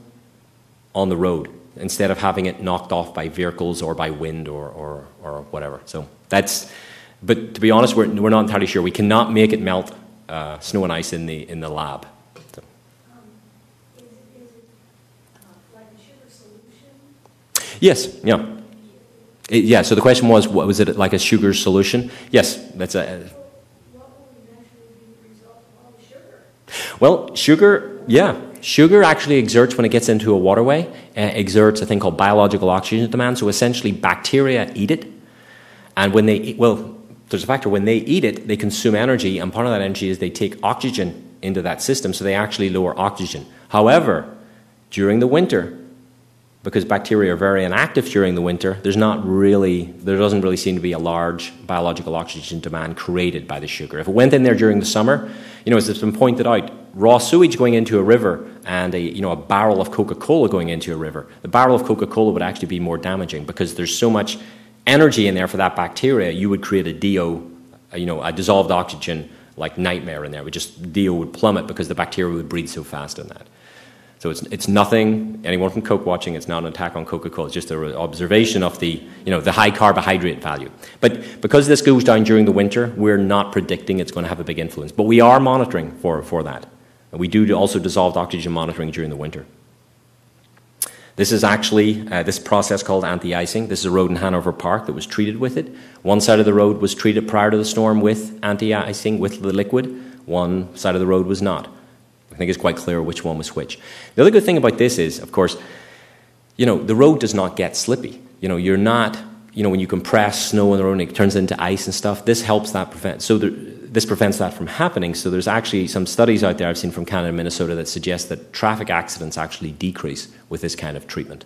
on the road instead of having it knocked off by vehicles or by wind or, or, or whatever. So that's, but to be honest, we're, we're not entirely sure. We cannot make it melt uh, snow and ice in the, in the lab. So. Yes, yeah. It, yeah, so the question was, what, was it like a sugar solution? Yes, that's a, Well, sugar, yeah, sugar actually exerts when it gets into a waterway, uh, exerts a thing called biological oxygen demand. So essentially, bacteria eat it, and when they eat, well, there's a factor when they eat it, they consume energy, and part of that energy is they take oxygen into that system, so they actually lower oxygen. However, during the winter, because bacteria are very inactive during the winter, there's not really, there doesn't really seem to be a large biological oxygen demand created by the sugar. If it went in there during the summer, you know, as it's been pointed out, raw sewage going into a river and a, you know, a barrel of Coca Cola going into a river, the barrel of Coca Cola would actually be more damaging because there's so much energy in there for that bacteria, you would create a DO, you know, a dissolved oxygen like nightmare in there. Would just DO would plummet because the bacteria would breathe so fast in that. So it's, it's nothing, anyone from Coke watching, it's not an attack on Coca-Cola, it's just an observation of the, you know, the high carbohydrate value. But because this goes down during the winter, we're not predicting it's going to have a big influence. But we are monitoring for, for that. And we do also dissolved oxygen monitoring during the winter. This is actually uh, this process called anti-icing. This is a road in Hanover Park that was treated with it. One side of the road was treated prior to the storm with anti-icing with the liquid. One side of the road was not. I think it's quite clear which one was which. The other good thing about this is, of course, you know, the road does not get slippy. You know, you're not, you know, when you compress snow on the road and it turns into ice and stuff, this helps that prevent. So there, this prevents that from happening. So there's actually some studies out there I've seen from Canada and Minnesota that suggest that traffic accidents actually decrease with this kind of treatment.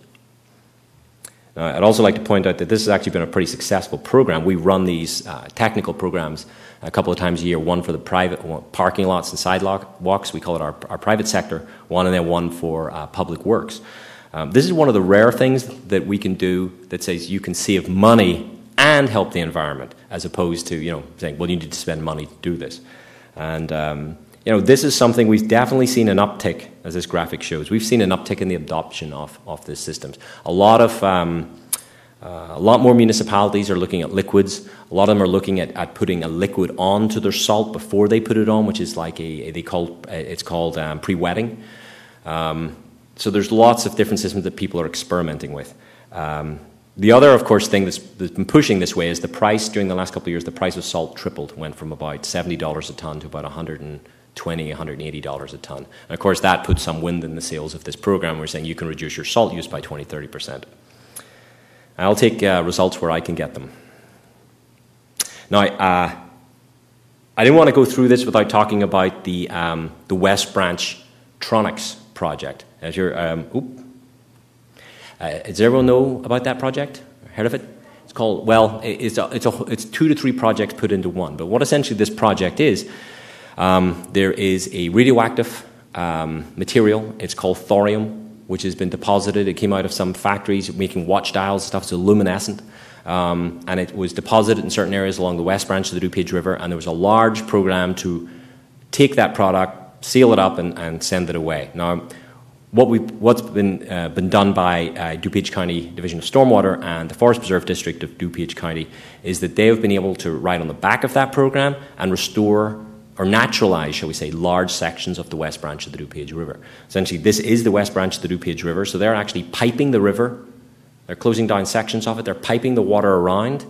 I'd also like to point out that this has actually been a pretty successful program. We run these uh, technical programs a couple of times a year, one for the private parking lots and sidewalks, we call it our, our private sector, one and then one for uh, public works. Um, this is one of the rare things that we can do that says you can save money and help the environment, as opposed to you know saying, well, you need to spend money to do this. And um, you know, this is something we've definitely seen an uptick, as this graphic shows. We've seen an uptick in the adoption of, of these systems. A lot of um, uh, a lot more municipalities are looking at liquids. A lot of them are looking at, at putting a liquid onto their salt before they put it on, which is like a, they call it's called um, pre-wetting. Um, so there's lots of different systems that people are experimenting with. Um, the other, of course, thing that's, that's, been pushing this way is the price during the last couple of years. The price of salt tripled, went from about seventy dollars a ton to about 120 $180 a ton. And of course, that puts some wind in the sails of this program. We're saying you can reduce your salt use by 20, 30 percent. I'll take uh, results where I can get them. Now, uh, I didn't want to go through this without talking about the, um, the West Branch Tronics project. As you're, um, oop. Uh, does everyone know about that project? Heard of it? It's called, well, it's, a, it's, a, it's two to three projects put into one. But what essentially this project is, um, there is a radioactive um, material, it's called thorium which has been deposited. It came out of some factories making watch dials and stuff. It's luminescent. Um, and it was deposited in certain areas along the west branch of the DuPage River. And there was a large program to take that product, seal it up, and, and send it away. Now, what we what's been uh, been done by uh, DuPage County Division of Stormwater and the Forest Preserve District of DuPage County is that they have been able to ride on the back of that program and restore or naturalize, shall we say, large sections of the west branch of the DuPage River. Essentially, this is the west branch of the DuPage River, so they're actually piping the river. They're closing down sections of it. They're piping the water around,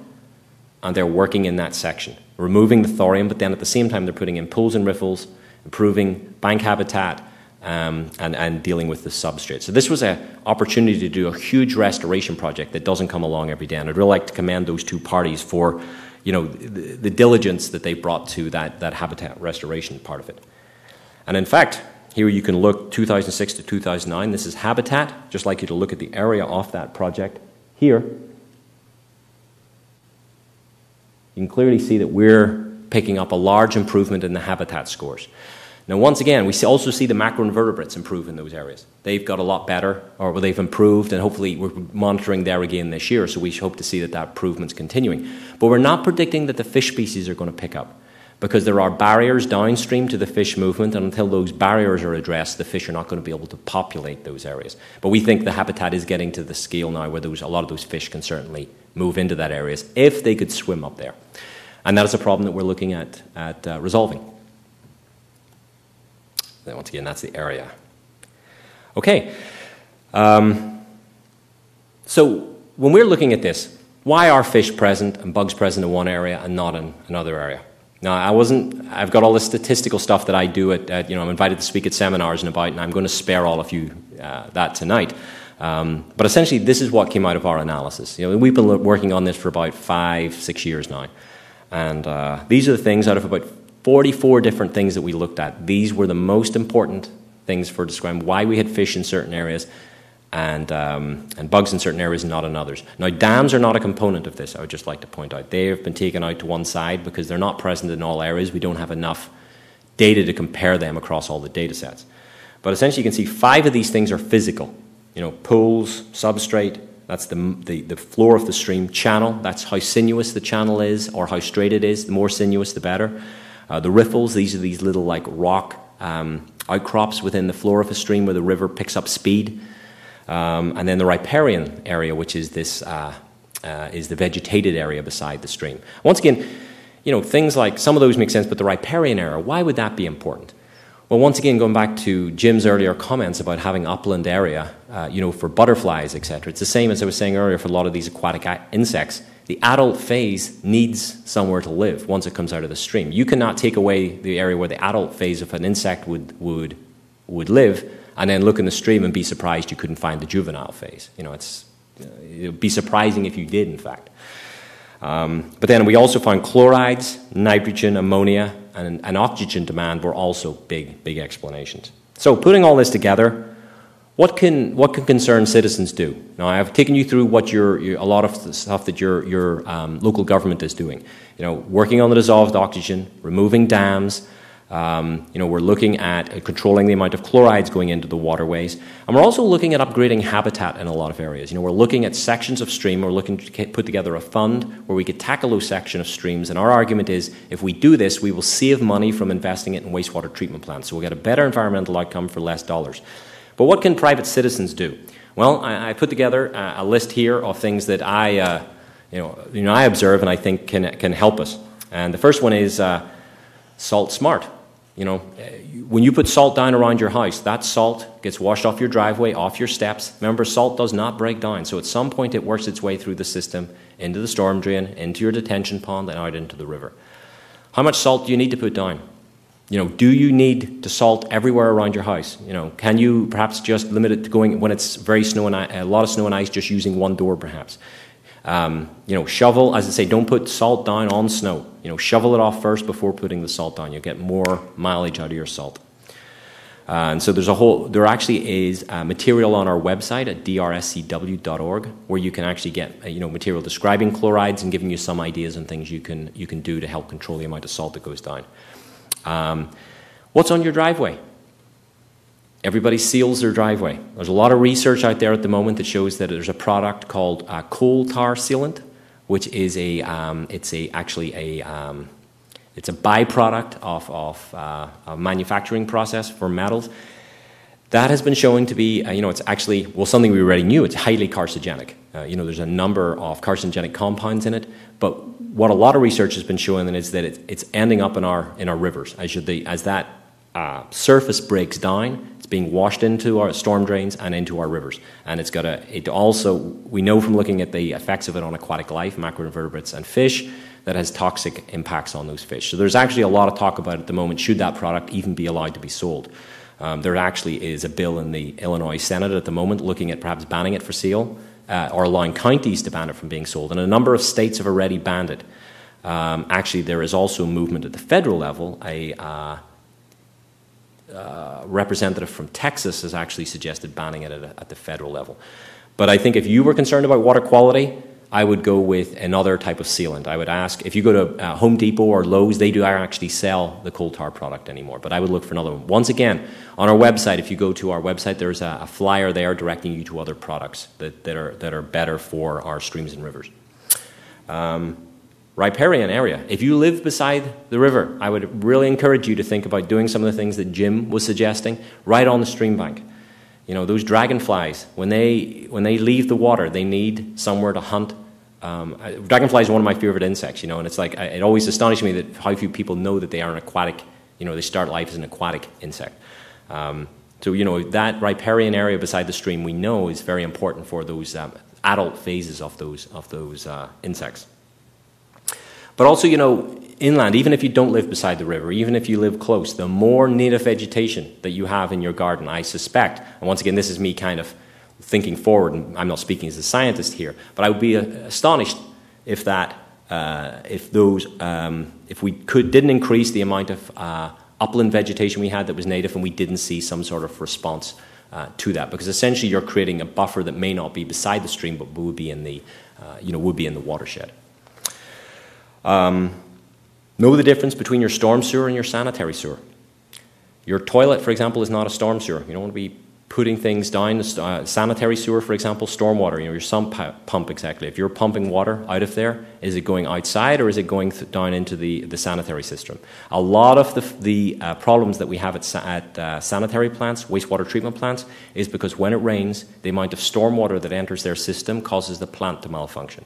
and they're working in that section, removing the thorium. But then at the same time, they're putting in pools and riffles, improving bank habitat, um, and, and dealing with the substrate. So this was an opportunity to do a huge restoration project that doesn't come along every day, and I'd really like to commend those two parties for you know, the, the diligence that they brought to that, that habitat restoration part of it. And in fact, here you can look 2006 to 2009. This is habitat, just like you to look at the area off that project. Here, you can clearly see that we're picking up a large improvement in the habitat scores. Now, once again, we also see the macroinvertebrates improve in those areas. They've got a lot better, or they've improved, and hopefully we're monitoring there again this year, so we hope to see that that improvement's continuing. But we're not predicting that the fish species are going to pick up because there are barriers downstream to the fish movement, and until those barriers are addressed, the fish are not going to be able to populate those areas. But we think the habitat is getting to the scale now where those, a lot of those fish can certainly move into that areas if they could swim up there. And that is a problem that we're looking at, at uh, resolving. Once again, that's the area. Okay. Um, so when we're looking at this, why are fish present and bugs present in one area and not in another area? Now, I wasn't, I've got all the statistical stuff that I do at, at, you know, I'm invited to speak at seminars and about, and I'm going to spare all of you uh, that tonight. Um, but essentially, this is what came out of our analysis. You know, we've been working on this for about five, six years now. And uh, these are the things out of about 44 different things that we looked at. These were the most important things for describing why we had fish in certain areas and, um, and bugs in certain areas and not in others. Now, dams are not a component of this, I would just like to point out. They have been taken out to one side because they're not present in all areas. We don't have enough data to compare them across all the data sets. But essentially, you can see five of these things are physical. You know, pools, substrate, that's the, the, the floor of the stream, channel, that's how sinuous the channel is or how straight it is. The more sinuous, the better. Uh, the riffles, these are these little like rock um, outcrops within the floor of a stream where the river picks up speed. Um, and then the riparian area, which is this uh, uh, is the vegetated area beside the stream. Once again, you know things like some of those make sense, but the riparian area, why would that be important? Well, once again, going back to Jim's earlier comments about having upland area, uh, you know, for butterflies, etc. It's the same as I was saying earlier for a lot of these aquatic insects the adult phase needs somewhere to live once it comes out of the stream. You cannot take away the area where the adult phase of an insect would, would, would live and then look in the stream and be surprised you couldn't find the juvenile phase. You know, it's, it would be surprising if you did, in fact. Um, but then we also found chlorides, nitrogen, ammonia, and, and oxygen demand were also big, big explanations. So putting all this together, what can, what can concerned citizens do? Now, I've taken you through what your, your a lot of the stuff that your, your um, local government is doing. You know, working on the dissolved oxygen, removing dams, um, you know, we're looking at controlling the amount of chlorides going into the waterways, and we're also looking at upgrading habitat in a lot of areas. You know, we're looking at sections of stream. We're looking to put together a fund where we could tackle those sections of streams. And our argument is, if we do this, we will save money from investing it in wastewater treatment plants. So we'll get a better environmental outcome for less dollars. But what can private citizens do? Well, I, I put together a, a, list here of things that I, uh, you, know, you know, I observe and I think can, can help us. And the first one is uh, salt smart. You know, when you put salt down around your house, that salt gets washed off your driveway, off your steps. Remember, salt does not break down. So at some point, it works its way through the system, into the storm drain, into your detention pond, and out into the river. How much salt do you need to put down? You know, do you need to salt everywhere around your house? You know, can you perhaps just limit it to going when it's very snow and a lot of snow and ice, just using one door, perhaps? Um, you know, shovel, as I say, don't put salt down on snow. You know, shovel it off first before putting the salt down. You'll get more mileage out of your salt. Uh, and so there's a whole, there actually is material on our website at drscw.org where you can actually get, uh, you know, material describing chlorides and giving you some ideas and things you can, you can do to help control the amount of salt that goes down. Um, what's on your driveway? Everybody seals their driveway. There's a lot of research out there at the moment that shows that there's a product called uh, coal tar sealant, which is a um, it's a actually a um, it's a byproduct of, of uh, a manufacturing process for metals. That has been shown to be, uh, you know, it's actually, well, something we already knew. It's highly carcinogenic. Uh, you know, there's a number of carcinogenic compounds in it, but what a lot of research has been showing is that it, it's ending up in our in our rivers as, the, as that uh, surface breaks down. It's being washed into our storm drains and into our rivers, and it's got a. It also we know from looking at the effects of it on aquatic life, macroinvertebrates, and fish that has toxic impacts on those fish. So there's actually a lot of talk about at the moment. Should that product even be allowed to be sold? Um, there actually is a bill in the Illinois Senate at the moment looking at perhaps banning it for sale uh, or allowing counties to ban it from being sold. And a number of states have already banned it. Um, actually, there is also a movement at the federal level. A uh, uh, representative from Texas has actually suggested banning it at, at the federal level. But I think if you were concerned about water quality, I would go with another type of sealant. I would ask if you go to uh, Home Depot or Lowe's, they do actually sell the coal tar product anymore. But I would look for another one. Once again, on our website, if you go to our website, there's a, a flyer there directing you to other products that, that, are, that are better for our streams and rivers. Um, riparian area. If you live beside the river, I would really encourage you to think about doing some of the things that Jim was suggesting right on the stream bank. You know, those dragonflies, when they, when they leave the water, they need somewhere to hunt. Um, dragonfly is one of my favorite insects, you know, and it's like, it always astonishes me that how few people know that they are an aquatic, you know, they start life as an aquatic insect. Um, so, you know, that riparian area beside the stream we know is very important for those um, adult phases of those, of those uh, insects. But also, you know, inland, even if you don't live beside the river, even if you live close, the more native vegetation that you have in your garden, I suspect, and once again, this is me kind of thinking forward, and I'm not speaking as a scientist here, but I would be uh, astonished if that, uh, if those, um, if we could didn't increase the amount of uh, upland vegetation we had that was native, and we didn't see some sort of response uh, to that, because essentially you're creating a buffer that may not be beside the stream, but would be in the, uh, you know, would be in the watershed. Um, know the difference between your storm sewer and your sanitary sewer. Your toilet, for example, is not a storm sewer. You don't want to be putting things down, uh, sanitary sewer, for example, stormwater, you know, your sump pump exactly. If you're pumping water out of there, is it going outside or is it going down into the, the sanitary system? A lot of the, the uh, problems that we have at, at uh, sanitary plants, wastewater treatment plants, is because when it rains, the amount of stormwater that enters their system causes the plant to malfunction.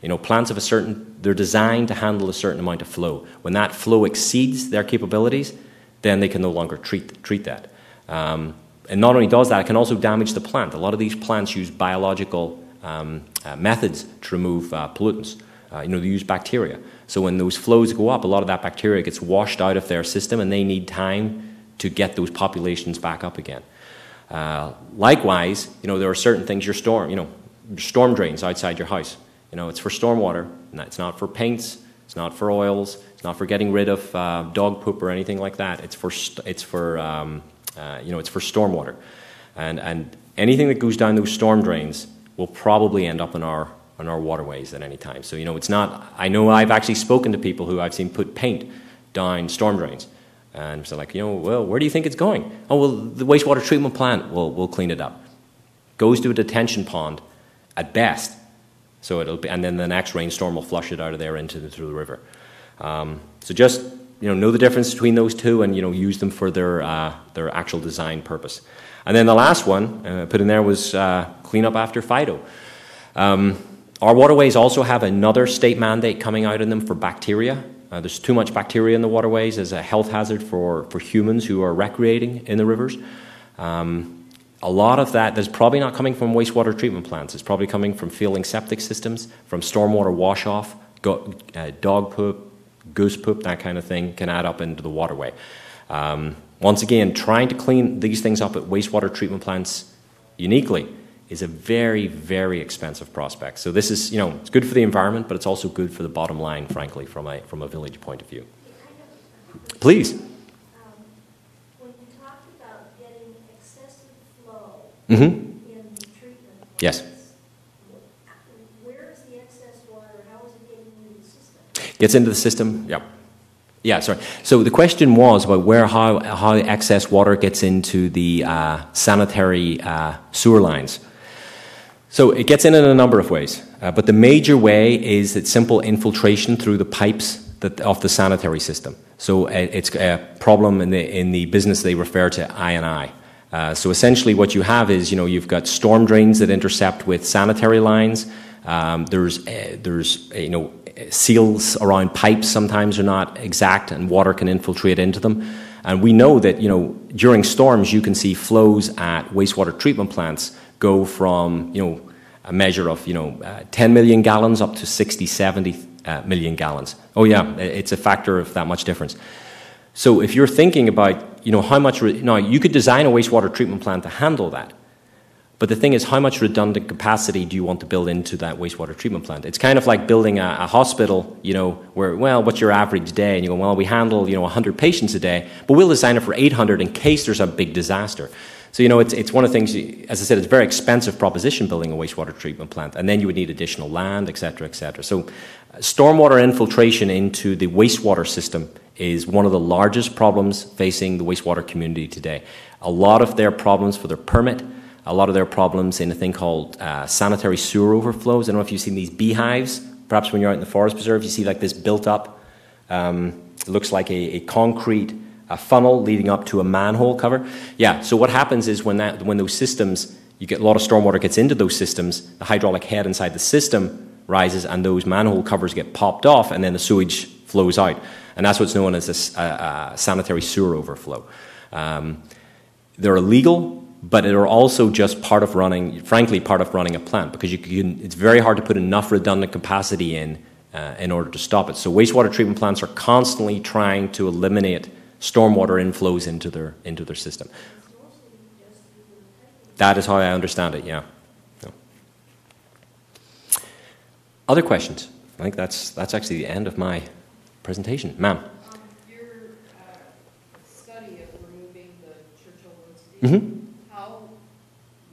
You know, plants have a certain, they're designed to handle a certain amount of flow. When that flow exceeds their capabilities, then they can no longer treat, treat that. Um, and not only does that, it can also damage the plant. A lot of these plants use biological um, uh, methods to remove uh, pollutants. Uh, you know, they use bacteria. So when those flows go up, a lot of that bacteria gets washed out of their system, and they need time to get those populations back up again. Uh, likewise, you know, there are certain things your storm, you know, storm drains outside your house. You know, it's for stormwater. It's not for paints. It's not for oils. It's not for getting rid of uh, dog poop or anything like that. It's for it's for um, uh, you know, it's for stormwater. And, and anything that goes down those storm drains will probably end up in our, in our waterways at any time. So, you know, it's not, I know I've actually spoken to people who I've seen put paint down storm drains. And so, like, you know, well, where do you think it's going? Oh, well, the wastewater treatment plant will, will clean it up. Goes to a detention pond at best. So it'll be, and then the next rainstorm will flush it out of there into the, through the river. Um, so just you know, know the difference between those two and you know, use them for their, uh, their actual design purpose. And then the last one uh, put in there was uh, clean up after FIDO. Um, our waterways also have another state mandate coming out in them for bacteria. Uh, there's too much bacteria in the waterways as a health hazard for, for humans who are recreating in the rivers. Um, a lot of that is probably not coming from wastewater treatment plants. It's probably coming from failing septic systems, from stormwater wash off, go, uh, dog poop, goose poop, that kind of thing, can add up into the waterway. Um, once again, trying to clean these things up at wastewater treatment plants uniquely is a very, very expensive prospect. So this is, you know, it's good for the environment, but it's also good for the bottom line, frankly, from a, from a village point of view. Please. Um, mm-hmm. in the treatment yes. Gets into the system? Yeah. Yeah, sorry. So the question was about where how, how excess water gets into the uh, sanitary uh, sewer lines. So it gets in in a number of ways, uh, but the major way is that simple infiltration through the pipes that, of the sanitary system. So uh, it's a problem in the in the business they refer to I and I. Uh, so essentially, what you have is, you know, you've got storm drains that intercept with sanitary lines. Um, there's, uh, there's, you know, seals around pipes sometimes are not exact, and water can infiltrate into them. And we know that, you know, during storms, you can see flows at wastewater treatment plants go from, you know, a measure of, you know, uh, 10 million gallons up to 60, 70 uh, million gallons. Oh yeah, it's a factor of that much difference. So if you're thinking about you know, how much, re- now you could design a wastewater treatment plant to handle that. But the thing is, how much redundant capacity do you want to build into that wastewater treatment plant? It's kind of like building a, a, hospital, you know, where, well, what's your average day? And you go, well, we handle, you know, 100 patients a day, but we'll design it for 800 in case there's a big disaster. So, you know, it's, it's one of the things, as I said, it's a very expensive proposition building a wastewater treatment plant. And then you would need additional land, et cetera, et cetera. So, stormwater infiltration into the wastewater system is one of the largest problems facing the wastewater community today. A lot of their problems for their permit, a lot of their problems in a thing called uh, sanitary sewer overflows. I don't know if you've seen these beehives. Perhaps when you're out in the forest preserve, you see like this built up. Um, looks like a, a concrete a funnel leading up to a manhole cover. Yeah. So what happens is when that when those systems you get a lot of stormwater gets into those systems, the hydraulic head inside the system rises, and those manhole covers get popped off, and then the sewage flows out and that's what's known as a, a, a sanitary sewer overflow. Um, they're illegal, but they're also just part of running, frankly, part of running a plant because you can, it's very hard to put enough redundant capacity in uh, in order to stop it. So wastewater treatment plants are constantly trying to eliminate stormwater inflows into their into their system. That is how I understand it. Yeah. Other questions? I think that's that's actually the end of my presentation. Ma'am. Um, your uh, study of removing the Churchill mm-hmm. how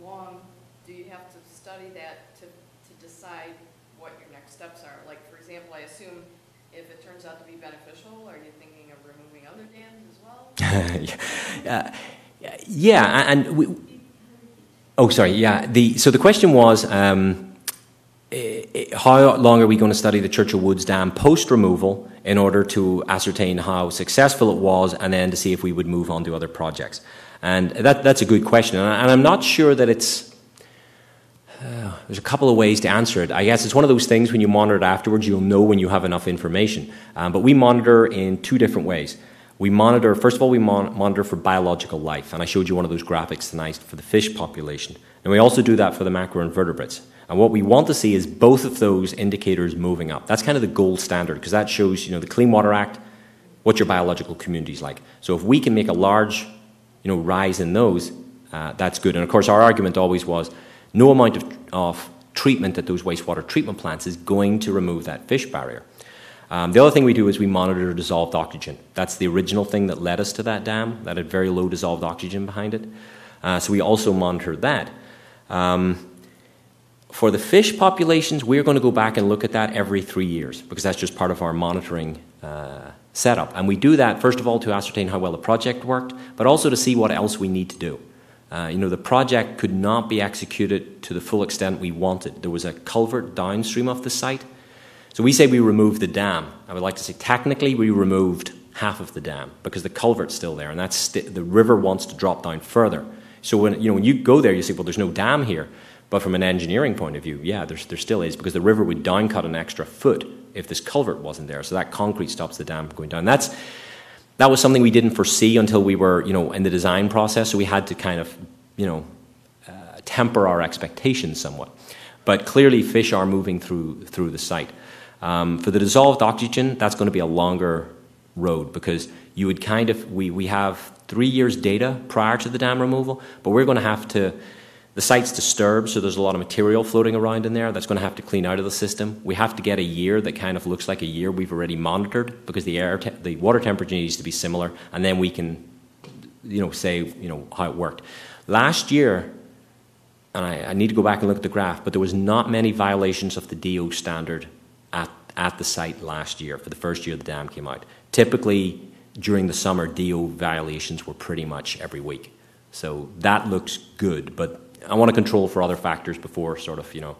long do you have to study that to, to decide what your next steps are? Like, for example, I assume if it turns out to be beneficial, are you thinking of removing other dams as well? uh, yeah, and we, oh, sorry, yeah. The, so the question was, um, how long are we going to study the Churchill Woods Dam post removal in order to ascertain how successful it was and then to see if we would move on to other projects? And that, that's a good question. And I'm not sure that it's. Uh, there's a couple of ways to answer it. I guess it's one of those things when you monitor it afterwards, you'll know when you have enough information. Um, but we monitor in two different ways. We monitor, first of all, we mon- monitor for biological life. And I showed you one of those graphics tonight for the fish population. And we also do that for the macroinvertebrates. And what we want to see is both of those indicators moving up. That's kind of the gold standard because that shows, you know, the Clean Water Act, what your biological community is like. So if we can make a large, you know, rise in those, uh, that's good. And of course, our argument always was no amount of, of treatment at those wastewater treatment plants is going to remove that fish barrier. Um, the other thing we do is we monitor dissolved oxygen. That's the original thing that led us to that dam, that had very low dissolved oxygen behind it. Uh, so we also monitor that. Um, for the fish populations, we're going to go back and look at that every three years because that's just part of our monitoring uh, setup. And we do that, first of all, to ascertain how well the project worked, but also to see what else we need to do. Uh, you know, the project could not be executed to the full extent we wanted. There was a culvert downstream of the site. So we say we removed the dam. I would like to say technically we removed half of the dam because the culvert's still there and that's st- the river wants to drop down further. So when, you know, when you go there, you say, well, there's no dam here. But from an engineering point of view, yeah, there still is because the river would downcut an extra foot if this culvert wasn't there. So that concrete stops the dam from going down. That's that was something we didn't foresee until we were, you know, in the design process. So we had to kind of, you know, uh, temper our expectations somewhat. But clearly, fish are moving through through the site. Um, for the dissolved oxygen, that's going to be a longer road because you would kind of we we have three years data prior to the dam removal, but we're going to have to the site's disturbed, so there's a lot of material floating around in there that's going to have to clean out of the system. We have to get a year that kind of looks like a year we've already monitored because the air, te- the water temperature needs to be similar, and then we can, you know, say you know how it worked. Last year, and I, I need to go back and look at the graph, but there was not many violations of the DO standard at at the site last year for the first year the dam came out. Typically, during the summer, DO violations were pretty much every week. So that looks good, but I want to control for other factors before sort of, you know.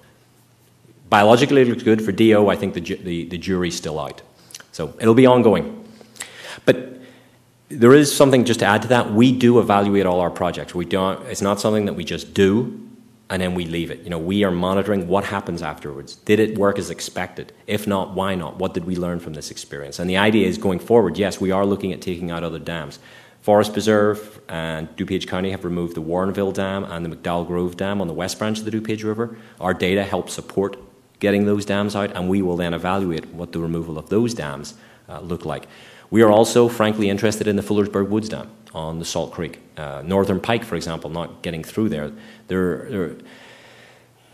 Biologically, it looks good. For DO, I think the, the, the jury's still out. So it'll be ongoing. But there is something just to add to that. We do evaluate all our projects. We don't. It's not something that we just do and then we leave it. You know, we are monitoring what happens afterwards. Did it work as expected? If not, why not? What did we learn from this experience? And the idea is going forward. Yes, we are looking at taking out other dams. Forest Preserve and DuPage County have removed the Warrenville Dam and the McDowell Grove Dam on the west branch of the DuPage River. Our data helps support getting those dams out, and we will then evaluate what the removal of those dams uh, look like. We are also, frankly, interested in the Fullersburg Woods Dam on the Salt Creek. Uh, Northern Pike, for example, not getting through there. there, there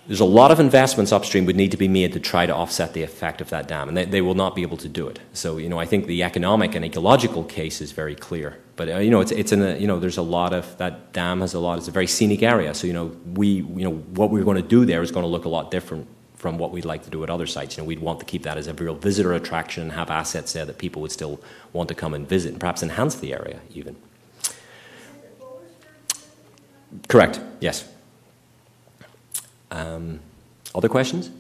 there's a lot of investments upstream would need to be made to try to offset the effect of that dam, and they, they, will not be able to do it. So, you know, I think the economic and ecological case is very clear. But uh, you know, it's it's in a you know, there's a lot of that dam has a lot. It's a very scenic area. So, you know, we you know what we're going to do there is going to look a lot different from what we'd like to do at other sites. You know, we'd want to keep that as a real visitor attraction and have assets there that people would still want to come and visit, and perhaps enhance the area even. Correct. Yes. Um, other questions?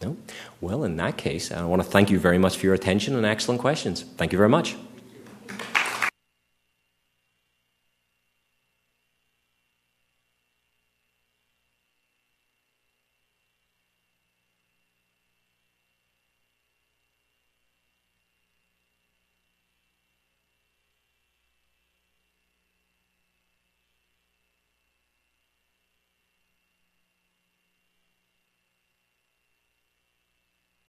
No? Well, in that case, I want to thank you very much for your attention and excellent questions. Thank you very much.